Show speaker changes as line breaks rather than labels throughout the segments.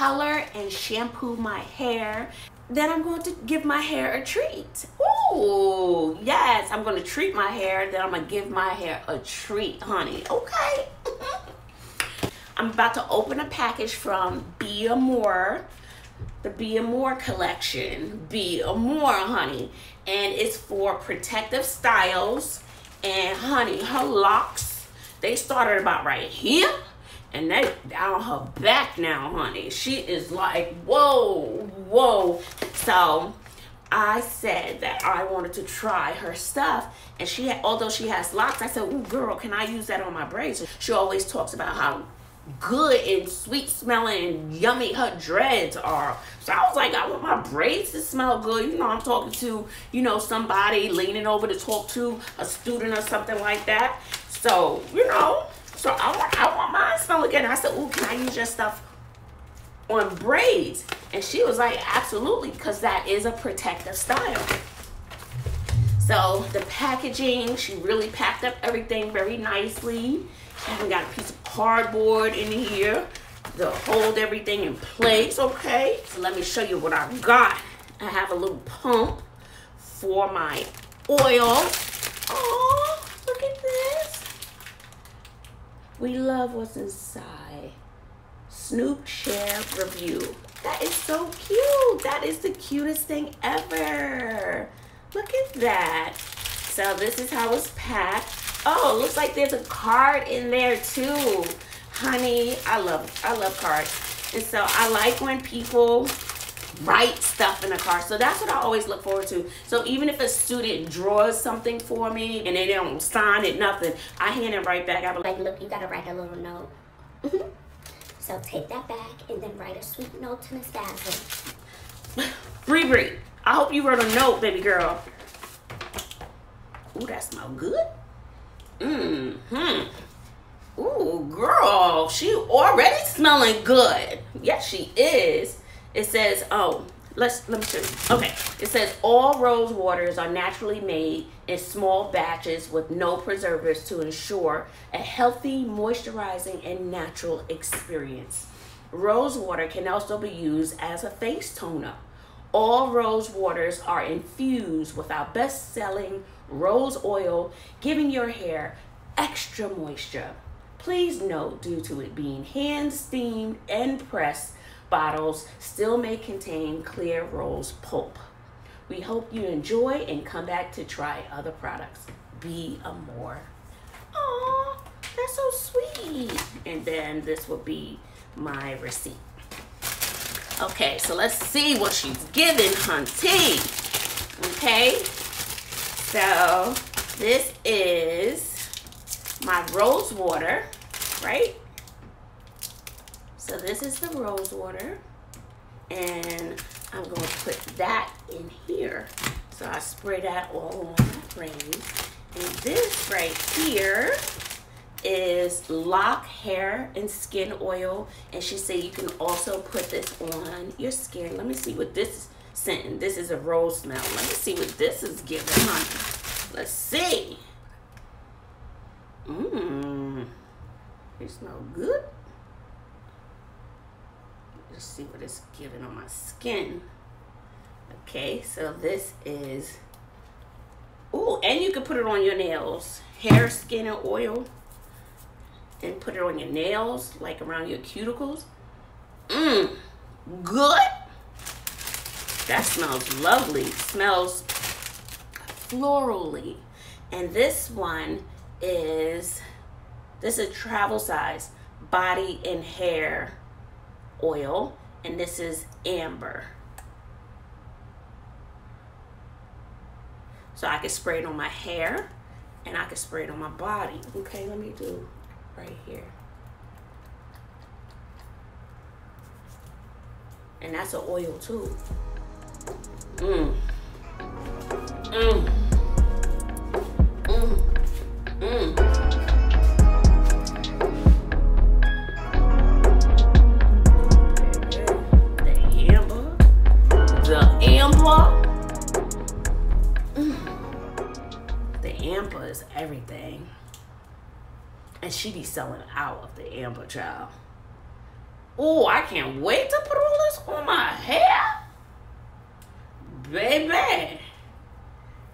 color and shampoo my hair. Then I'm going to give my hair a treat. Ooh, yes, I'm going to treat my hair. Then I'm going to give my hair a treat, honey. Okay. I'm about to open a package from B'Amour, the B'Amour collection. B'Amour, honey. And it's for protective styles. And honey, her locks, they started about right here. And they down her back now, honey. She is like, whoa, whoa. So I said that I wanted to try her stuff. And she had, although she has locks, I said, ooh, girl, can I use that on my braids? She always talks about how good and sweet smelling and yummy her dreads are. So I was like, I want my braids to smell good. You know, I'm talking to, you know, somebody leaning over to talk to a student or something like that. So, you know, so I want, I want mine good. And I said, ooh, can I use your stuff on braids? And she was like, absolutely, because that is a protective style. So the packaging, she really packed up everything very nicely. She even got a piece of cardboard in here to hold everything in place, okay? So let me show you what I've got. I have a little pump for my oil. Oh, look at this. We love what's inside. Snoop Share Review. That is so cute. That is the cutest thing ever. Look at that. So this is how it's packed. Oh, looks like there's a card in there too. Honey, I love I love cards. And so I like when people write stuff in a car. So that's what I always look forward to. So even if a student draws something for me and they don't sign it, nothing, I hand it right back. I'm
like, look, you gotta write a little note. so take that back and then write a sweet note to Miss Bazzle.
Bree Bree, I hope you wrote a note, baby girl. Ooh, that smells good. Mm-hmm. Ooh, girl, she already smelling good. Yes, she is. It says, oh, let's let me show you. Okay, it says all rose waters are naturally made in small batches with no preservatives to ensure a healthy, moisturizing, and natural experience. Rose water can also be used as a face toner. All rose waters are infused with our best selling rose oil, giving your hair extra moisture. Please note, due to it being hand steamed and pressed, bottles still may contain clear rose pulp. We hope you enjoy and come back to try other products. B'Amour. Oh, that's so sweet. And then this will be my receipt. Okay, so let's see what she's giving Hunty. Okay, so this is my rose water, right? So this is the rose water. And I'm going to put that in here. So I spray that all on my braids. And this right here is Lock Hair and Skin Oil. And she said you can also put this on your skin. Let me see what this is scenting. This is a rose smell. Let me see what this is giving, honey. Let's see. Mmm. It smells good. Let's see what it's giving on my skin. Okay, so this is... Oh, and you can put it on your nails. Hair, skin, and oil. And put it on your nails, like around your cuticles. Mmm. Good. That smells lovely. Smells florally. And this one is, this is travel size body and hair oil. And this is amber. So I can spray it on my hair and I can spray it on my body. Okay, let me do right here. And that's an oil too. Mm. Mm. Mm. Mm. She be selling out of the amber child. Oh, I can't wait to put all this on my hair. Baby.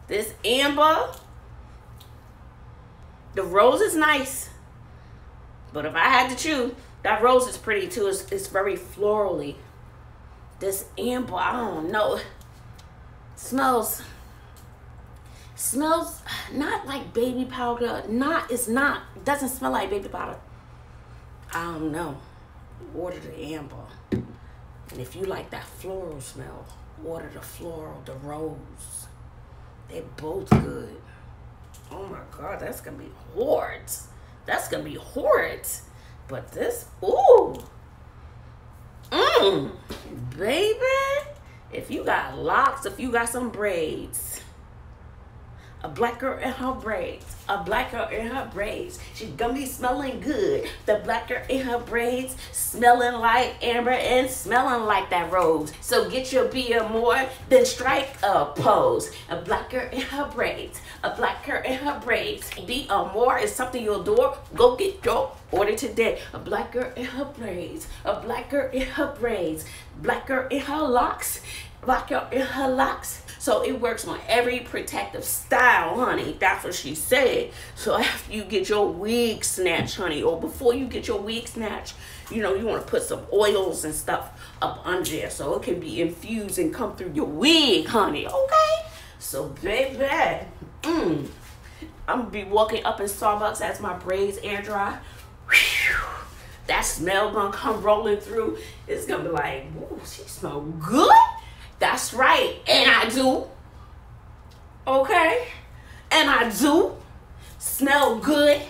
This amber. The rose is nice. But if I had to choose, that rose is pretty too. It's, it's very florally. This amber, I don't know. It Smells smells not like baby powder. Not it's not. Doesn't smell like baby powder. I don't know. Order the amber. And if you like that floral smell, order the floral, the rose. They're both good. Oh my god, that's gonna be horrid. That's gonna be horrid. But this, ooh. Mmm. Baby. If you got locks, if you got some braids, a black girl in her braids, a black girl in her braids. She's gonna be smelling good. The black girl in her braids, smelling like amber and smelling like that rose. So get your beer more than strike a pose. A black girl in her braids, a black girl in her braids. Be a more is something you adore. Go get your order today. A black girl in her braids, a black girl in her braids, black girl in her locks, black girl in her locks so it works on every protective style, honey. That's what she said. So after you get your wig snatch, honey, or before you get your wig snatch, you know, you want to put some oils and stuff up under there so it can be infused and come through your wig, honey. Okay? So, baby, mm, I'm going to be walking up in Starbucks as my braids air dry. Whew, that smell going to come rolling through. It's going to be like, ooh, she smell good. That's right. And I do. Okay? And I do smell good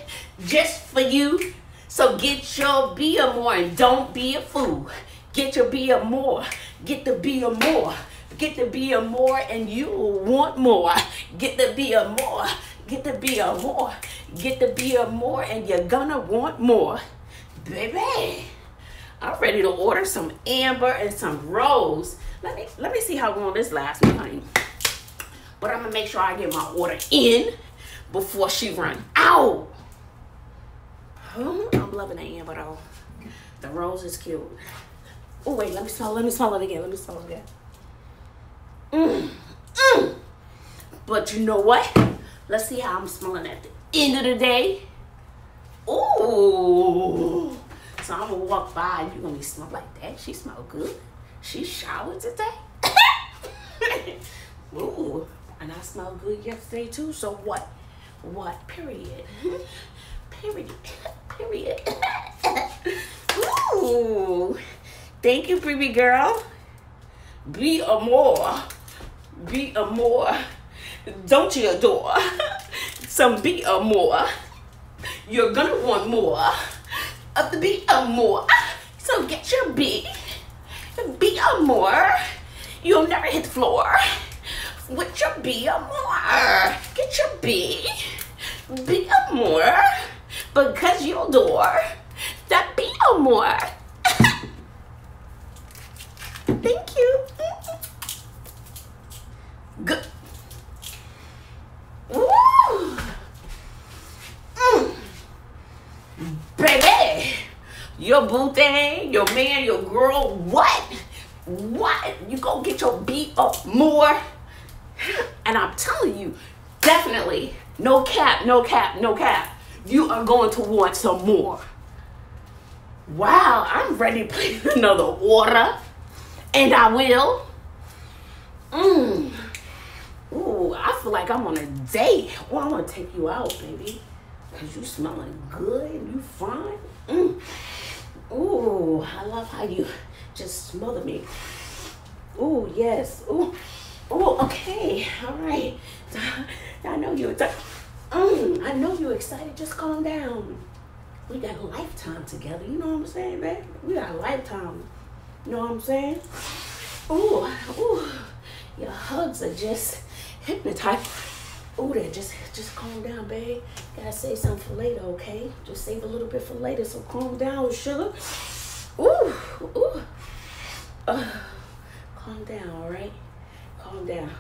just for you. So get your beer more and don't be a fool. Get your beer more. Get the beer more. Get the beer more and you will want more. Get the beer more. Get the beer more. Get the beer more and you're gonna want more. Baby, I'm ready to order some amber and some rose let me let me see how long this lasts honey. But I'm gonna make sure I get my order in before she run out. I'm loving the amber though. The rose is cute. Oh wait, let me smell. Let me smell it again. Let me smell it again. Mm, mm. But you know what? Let's see how I'm smelling at the end of the day. Ooh. So I'm gonna walk by you're gonna be smell like that. She smell good. She showered today? Ooh, and I smelled good yesterday too. So what? What? Period. Period. Period. Ooh. Thank you, baby girl. B'Amour. Be a more. Don't you adore? Some B'Amour. You're gonna want more of the B'Amour. So get your B. B'Amour. You'll never hit the floor. With your B'Amour. Get your B. B'Amour. Because you'll door. That more. Thank you. Good. Ooh. Mm. Baby your boo thing, your man, your girl, what? What? You go get your beat up more? And I'm telling you, definitely, no cap, no cap, no cap. You are going to want some more. Wow, I'm ready to play another order. And I will. Mmm. Ooh, I feel like I'm on a date. Well, I'm gonna take you out, baby. Cause you smelling good and you fine. Mm. Ooh, I love how you just smother me. Ooh, yes. Ooh, ooh, okay. All right. I know you're excited. Mm, I know you're excited. Just calm down. We got a lifetime together. You know what I'm saying, babe? We got a lifetime. You know what I'm saying? Ooh, ooh. Your hugs are just hypnotized. Ooh, that just just calm down, babe. Gotta save something for later, okay? Just save a little bit for later, so calm down, sugar. Ooh, ooh. Uh, calm down, all right? Calm down.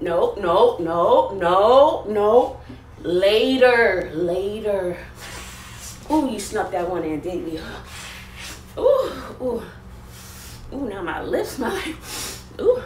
No, no, no, no, no. Later, later. Ooh, you snuck that one in, didn't you? Ooh, ooh. Ooh, now my lips like, ooh.